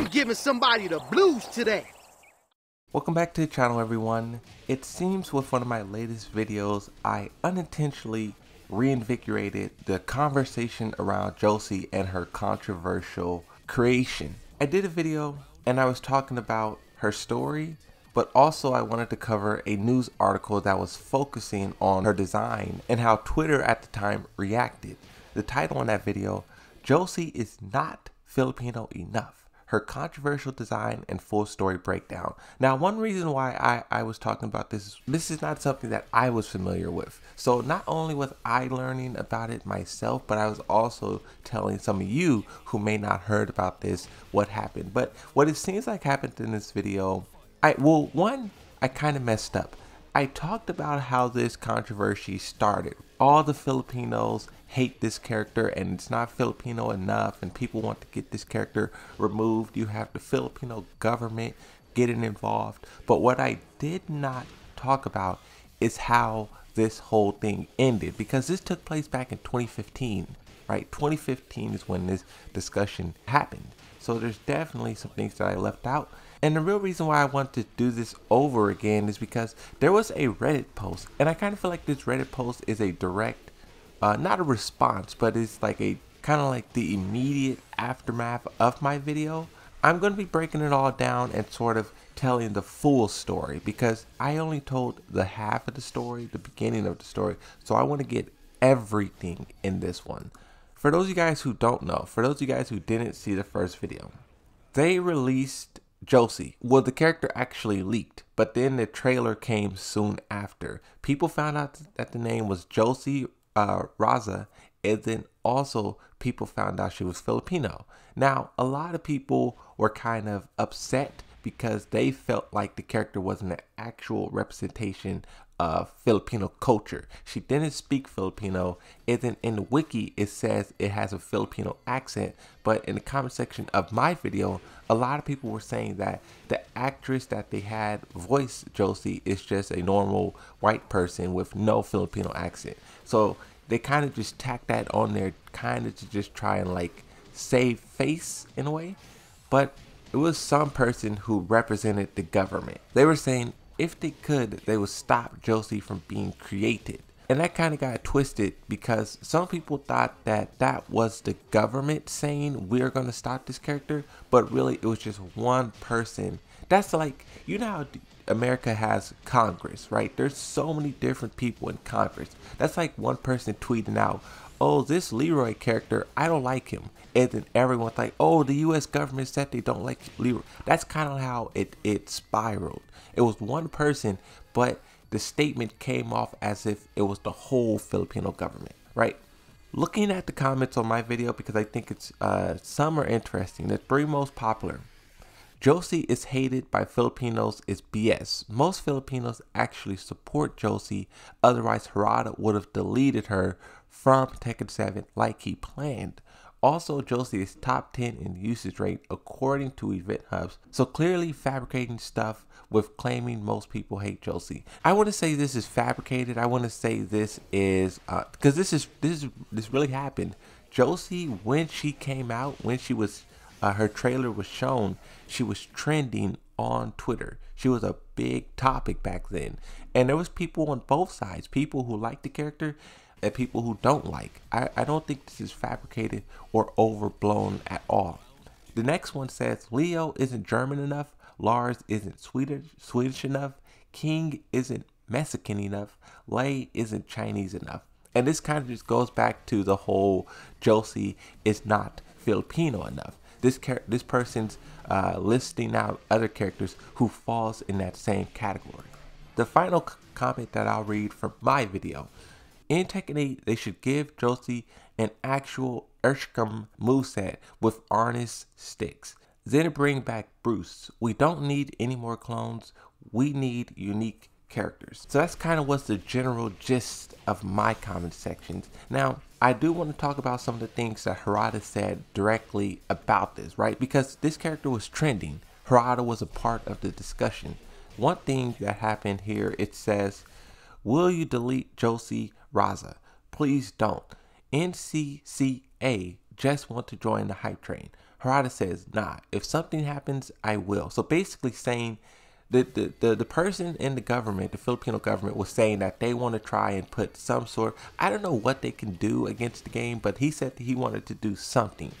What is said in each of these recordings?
I'm giving somebody the blues today. Welcome back to the channel everyone. It seems with one of my latest videos, I unintentionally reinvigorated the conversation around Josie and her controversial creation. I did a video and I was talking about her story, but also I wanted to cover a news article that was focusing on her design and how Twitter at the time reacted. The title on that video, Josie is not Filipino enough her controversial design and full story breakdown. Now, one reason why I, I was talking about this, is this is not something that I was familiar with. So not only was I learning about it myself, but I was also telling some of you who may not heard about this what happened. But what it seems like happened in this video, I well, one, I kind of messed up. I talked about how this controversy started. All the Filipinos hate this character and it's not Filipino enough and people want to get this character removed. You have the Filipino government getting involved. But what I did not talk about is how this whole thing ended because this took place back in 2015, right? 2015 is when this discussion happened. So there's definitely some things that I left out. And the real reason why I want to do this over again is because there was a Reddit post, and I kind of feel like this Reddit post is a direct, uh, not a response, but it's like a kind of like the immediate aftermath of my video. I'm going to be breaking it all down and sort of telling the full story because I only told the half of the story, the beginning of the story. So I want to get everything in this one. For those of you guys who don't know, for those of you guys who didn't see the first video, they released Josie. Well, the character actually leaked, but then the trailer came soon after. People found out that the name was Josie uh, Rizal, and then also people found out she was Filipino. Now, a lot of people were kind of upset because they felt like the character wasn't an actual representation of Filipino culture. She didn't speak Filipino. And then in the wiki, it says it has a Filipino accent. But in the comment section of my video, a lot of people were saying that the actress that they had voice Josie is just a normal white person with no Filipino accent. So they kind of just tacked that on there, kind of to just try and like save face in a way. But it was some person who represented the government. They were saying if they could, they would stop Josie from being created. And that kind of got twisted because some people thought that that was the government saying we're going to stop this character, but really it was just one person. That's like, you know how America has Congress, right? There's so many different people in Congress. That's like one person tweeting out, oh, this Leroy character, I don't like him. And then everyone's like, oh, the U.S. government said they don't like Leroy. That's kind of how it, it spiraled. It was one person, but the statement came off as if it was the whole Filipino government, right? Looking at the comments on my video, because I think it's uh, some are interesting, the three most popular. Josie is hated by Filipinos is BS. Most Filipinos actually support Josie, otherwise Harada would have deleted her from Tekken 7 like he planned. Also, Josie is top 10 in usage rate according to Event Hubs, so clearly fabricating stuff with claiming most people hate Josie. I want to say this is fabricated. I want to say this is because uh, this is this is this really happened. Josie, when she came out, when she was uh, her trailer was shown, she was trending on Twitter. She was a big topic back then, and there was people on both sides. People who liked the character and people who don't like. I, I don't think this is fabricated or overblown at all. The next one says Leo isn't German enough, Lars isn't Swedish Swedish enough, King isn't Mexican enough, Lei isn't Chinese enough. And this kind of just goes back to the whole Josie is not Filipino enough. This char- this person's uh, listing out other characters who falls in that same category. The final c- comment that I'll read from my video in Tekken 8, they should give Josie an actual Earthquake moveset with Arnis sticks. Then bring back Bruce. We don't need any more clones. We need unique characters. So that's kind of what's the general gist of my comment sections. Now, I do want to talk about some of the things that Harada said directly about this, right? Because this character was trending. Harada was a part of the discussion. One thing that happened here, it says, Will you delete Josie Rizal? Please don't. NCCA just want to join the hype train. Harada says, nah, if something happens, I will. So basically saying the, the, the, person in the government, the Filipino government, was saying that they want to try and put some sort, I don't know what they can do against the game, but he said that he wanted to do something.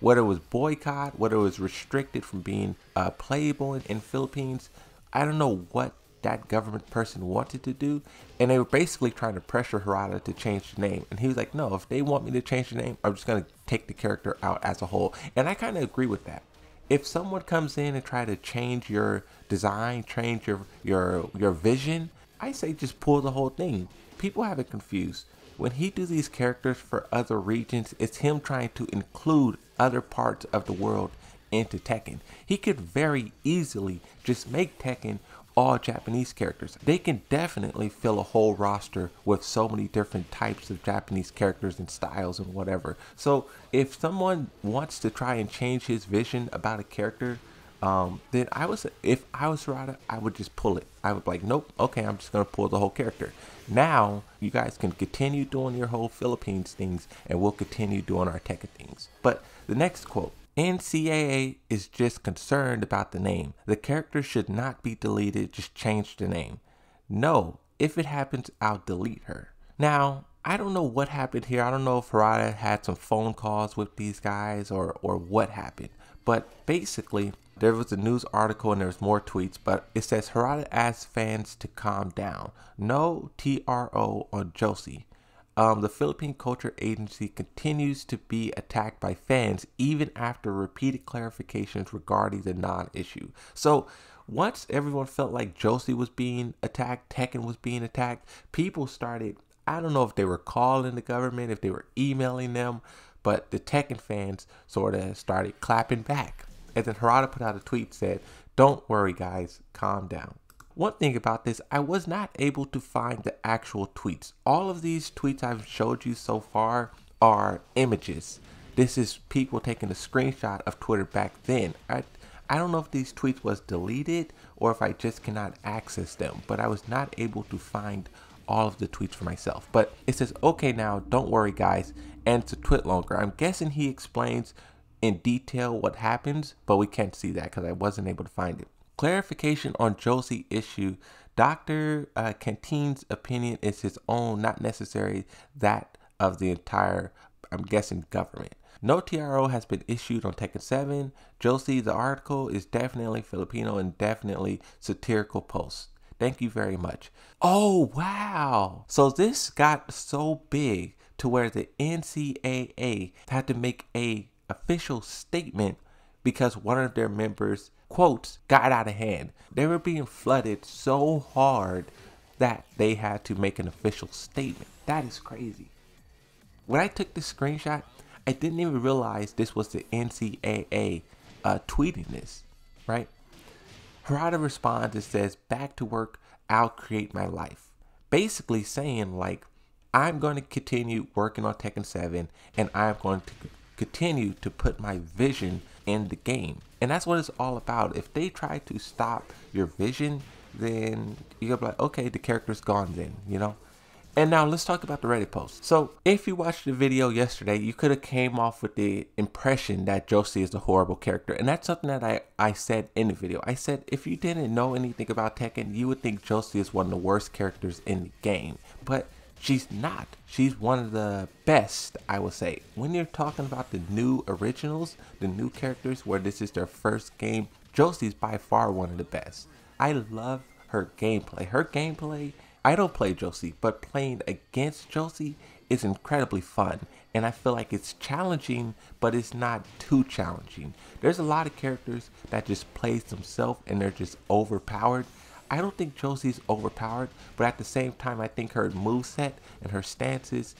Whether it was boycott, whether it was restricted from being uh, playable in, in Philippines, I don't know what that government person wanted to do. And they were basically trying to pressure Harada to change the name. And he was like, no, if they want me to change the name, I'm just going to take the character out as a whole. And I kind of agree with that if someone comes in and try to change your design, change your your your vision, I say just pull the whole thing. People have it confused. When he do these characters for other regions, it's him trying to include other parts of the world into Tekken. He could very easily just make Tekken all Japanese characters. They can definitely fill a whole roster with so many different types of Japanese characters and styles and whatever. So if someone wants to try and change his vision about a character, um, then I was if I was Harada, I would just pull it. I would like, nope, okay, I'm just gonna pull the whole character. Now you guys can continue doing your whole Philippines things, and we'll continue doing our Tekken things. But the next quote NCCA is just concerned about the name. The character should not be deleted, just change the name. No, if it happens, I'll delete her. Now, I don't know what happened here. I don't know if Harada had some phone calls with these guys or, or what happened. But basically, there was a news article and there's more tweets, but it says Harada asks fans to calm down. No TRO on Josie um, the Philippine Culture Agency continues to be attacked by fans even after repeated clarifications regarding the non issue. So, once everyone felt like Josie was being attacked, Tekken was being attacked, people started, I don't know if they were calling the government, if they were emailing them, but the Tekken fans sort of started clapping back. And then Harada put out a tweet said, Don't worry, guys, calm down. One thing about this, I was not able to find the actual tweets. All of these tweets I've showed you so far are images. This is people taking a screenshot of Twitter back then. I, I don't know if these tweets was deleted or if I just cannot access them, but I was not able to find all of the tweets for myself. But it says, okay now, don't worry guys, and to tweet longer. I'm guessing he explains in detail what happens, but we can't see that because I wasn't able to find it. Clarification on Josie issue. Dr. Uh, Cantine's opinion is his own, not necessarily that of the entire, I'm guessing, government. No TRO has been issued on Tekken 7. Josie, the article is definitely Filipino and definitely satirical post. Thank you very much. Oh, wow. So this got so big to where the NCCA had to make a official statement because one of their members quotes got out of hand. They were being flooded so hard that they had to make an official statement. That is crazy. When I took this screenshot, I didn't even realize this was the NCCA uh, tweeting this, right? Harada responds and says, Back to work, I'll create my life. Basically saying, like, I'm going to continue working on Tekken 7 and I'm going to continue to put my vision in the game. And that's what it's all about. If they try to stop your vision, then you're be like, okay, the character's gone then, you know? And now let's talk about the Reddit post. So if you watched the video yesterday, you could have came off with the impression that Josie is a horrible character. And that's something that I, I said in the video. I said if you didn't know anything about Tekken, you would think Josie is one of the worst characters in the game. But she's not. She's one of the best, I would say. When you're talking about the new originals, the new characters where this is their first game, Josie's by far one of the best. I love her gameplay. Her gameplay, I don't play Josie, but playing against Josie is incredibly fun. And I feel like it's challenging, but it's not too challenging. There's a lot of characters that just plays themselves and they're just overpowered. I don't think Josie's overpowered, but at the same time, I think her move set and her stances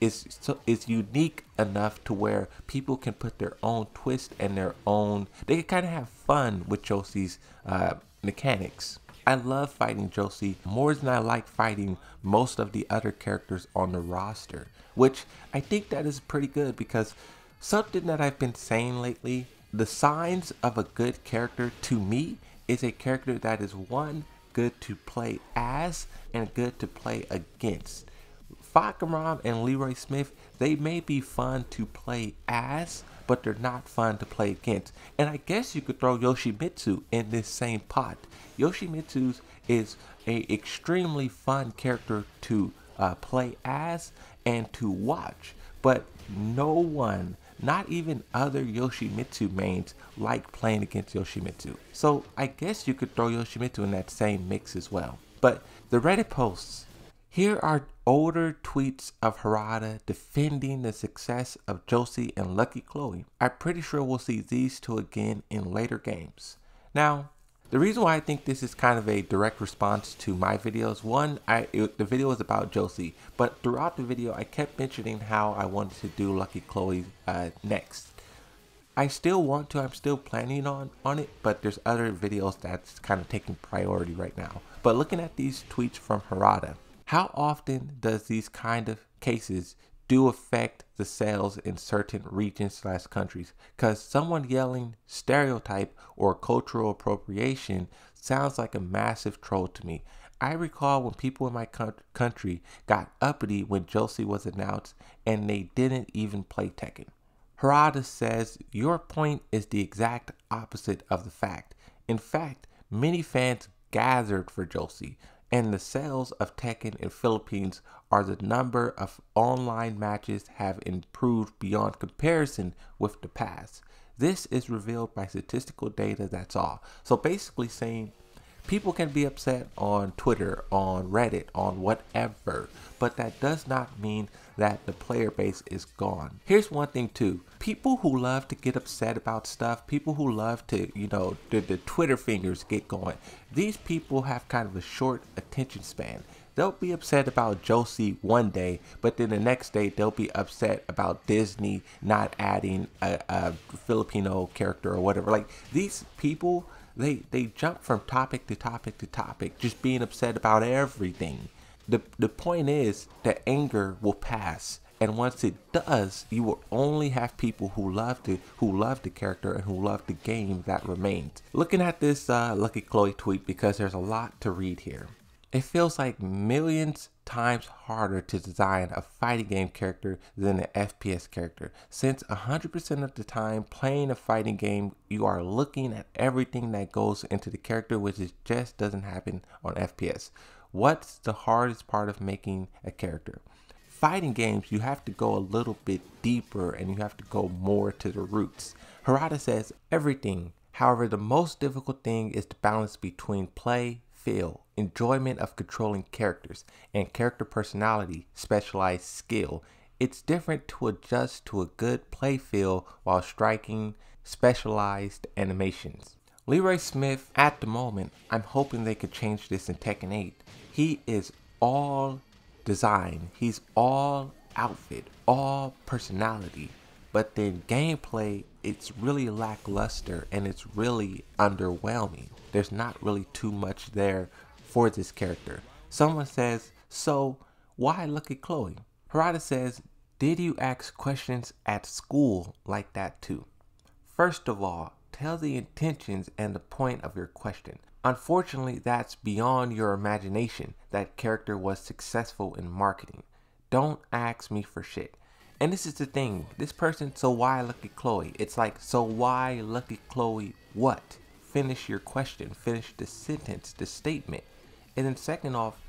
is so, is unique enough to where people can put their own twist and their own. They can kind of have fun with Josie's uh, mechanics. I love fighting Josie more than I like fighting most of the other characters on the roster, which I think that is pretty good because something that I've been saying lately, the signs of a good character to me is a character that is one good to play as and good to play against. Fahkumram and Leroy Smith, they may be fun to play as, but they're not fun to play against. And I guess you could throw Yoshimitsu in this same pot. Yoshimitsu is a extremely fun character to uh, play as and to watch, but no one, not even other Yoshimitsu mains, like playing against Yoshimitsu. So I guess you could throw Yoshimitsu in that same mix as well. But the Reddit posts here are older tweets of Harada defending the success of Josie and Lucky Chloe. I'm pretty sure we'll see these two again in later games. Now, the reason why I think this is kind of a direct response to my videos, one, I it, the video was about Josie, but throughout the video I kept mentioning how I wanted to do Lucky Chloe uh, next. I still want to, I'm still planning on, on it, but there's other videos that's kind of taking priority right now. But looking at these tweets from Harada, how often does these kind of cases do affect the sales in certain regions slash countries? Because someone yelling stereotype or cultural appropriation sounds like a massive troll to me. I recall when people in my country got uppity when Josie was announced and they didn't even play Tekken. Harada says your point is the exact opposite of the fact. In fact, many fans gathered for Josie, and the sales of Tekken in Philippines are the number of online matches have improved beyond comparison with the past. This is revealed by statistical data, that's all. So basically saying people can be upset on Twitter, on Reddit, on whatever, but that does not mean that the player base is gone. Here's one thing too. People who love to get upset about stuff, people who love to, you know, the, the Twitter fingers get going. These people have kind of a short attention span. They'll be upset about Josie one day, but then the next day they'll be upset about Disney not adding a, a Filipino character or whatever. Like these people, they they jump from topic to topic to topic, just being upset about everything the the point is that anger will pass. And once it does you will only have people who love the who love the character and who love the game that remains. Looking at this uh, lucky chloe tweet because there's a lot to read here. It feels like millions times harder to design a fighting game character than an fps character. Since 100% of the time playing a fighting game you are looking at everything that goes into the character which is just doesn't happen on fps What's the hardest part of making a character? Fighting games, you have to go a little bit deeper and you have to go more to the roots. Harada says everything. However, the most difficult thing is the balance between play, feel, enjoyment of controlling characters, and character personality, specialized skill. It's different to adjust to a good play feel while striking specialized animations. Leroy Smith, at the moment, I'm hoping they could change this in Tekken 8 he is all design. He's all outfit, all personality. But then gameplay, it's really lackluster and it's really underwhelming. There's not really too much there for this character. Someone says, so why look at Chloe? Harada says, did you ask questions at school like that too? First of all, tell the intentions and the point of your question. Unfortunately, that's beyond your imagination. That character was successful in marketing. Don't ask me for shit. And this is the thing. This person, so why Lucky Chloe? It's like, so why Lucky Chloe what? Finish your question. Finish the sentence, the statement. And then second off,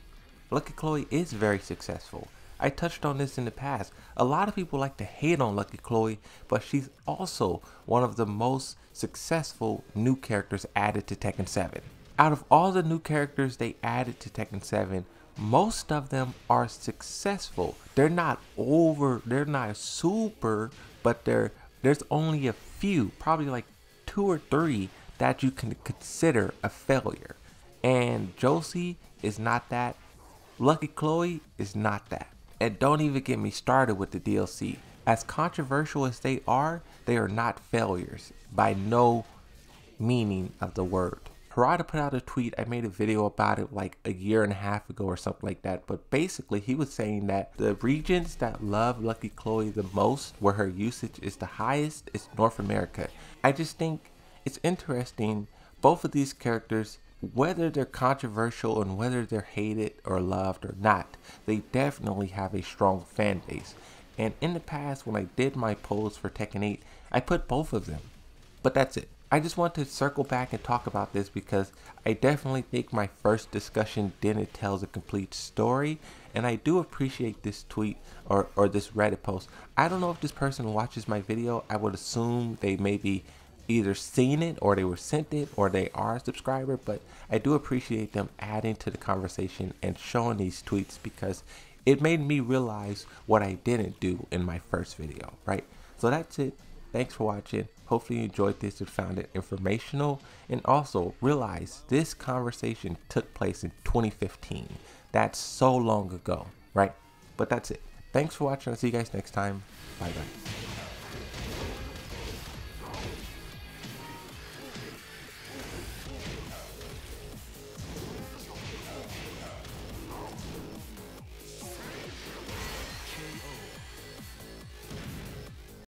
Lucky Chloe is very successful. I touched on this in the past. A lot of people like to hate on Lucky Chloe, but she's also one of the most successful new characters added to Tekken 7 out of all the new characters they added to Tekken 7, most of them are successful. They're not over, they're not super, but they're there's only a few, probably like two or three that you can consider a failure. And Josie is not that. Lucky Chloe is not that. And don't even get me started with the DLC. As controversial as they are, they are not failures by no meaning of the word. Harada put out a tweet. I made a video about it like a year and a half ago or something like that. But basically, he was saying that the regions that love Lucky Chloe the most, where her usage is the highest, is North America. I just think it's interesting. Both of these characters, whether they're controversial and whether they're hated or loved or not, they definitely have a strong fan base. And in the past, when I did my polls for Tekken 8, I put both of them. But that's it. I just want to circle back and talk about this because I definitely think my first discussion didn't tell a complete story. And I do appreciate this tweet or, or this Reddit post. I don't know if this person watches my video. I would assume they maybe either seen it or they were sent it or they are a subscriber. But I do appreciate them adding to the conversation and showing these tweets because it made me realize what I didn't do in my first video, right? So that's it. Thanks for watching. Hopefully you enjoyed this and found it informational. And also realize this conversation took place in 2015. That's so long ago, right? But that's it. Thanks for watching. I'll see you guys next time. Bye bye.